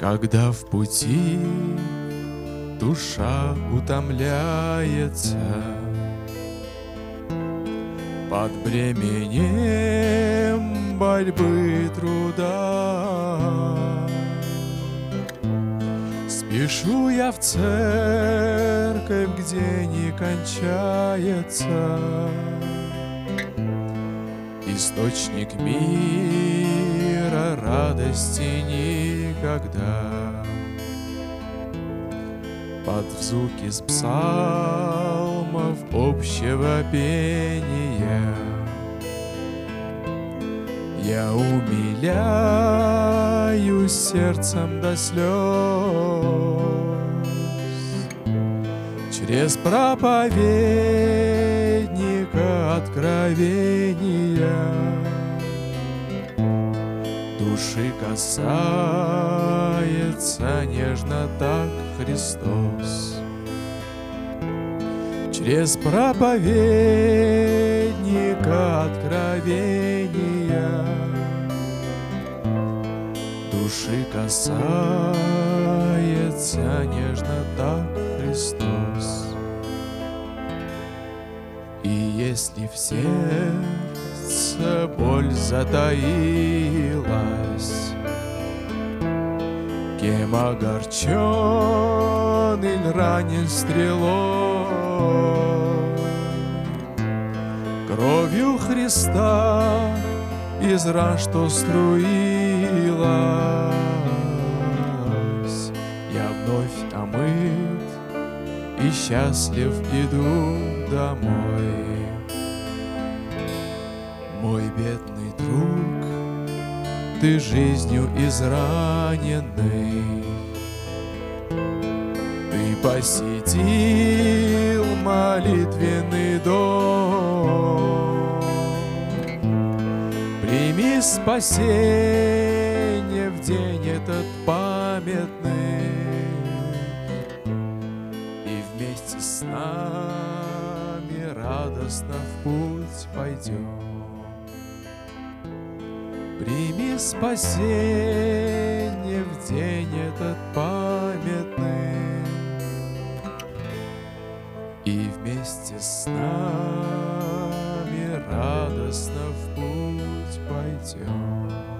Когда в пути душа утомляется Под бременем борьбы труда. Спешу я в церковь, где не кончается. Источник мира, радости никогда. Под звуки с псалмов общего пения Я умиляюсь сердцем до слез. Через проповедника откровения Души касается нежно так Христос. Через проповедника откровения Души касается нежно так Христос. И если в сердце боль затаилась Кем огорчен или ранен стрелой? Кровью Христа из ран, что струилась Я вновь омыт и счастлив иду домой. Мой бедный друг, ты жизнью израненный. Ты посетил молитвенный дом. Прими спасение в день этот памятный. И вместе с нами радостно в путь пойдем Прими спасение в день этот памятный И вместе с нами радостно в путь пойдем.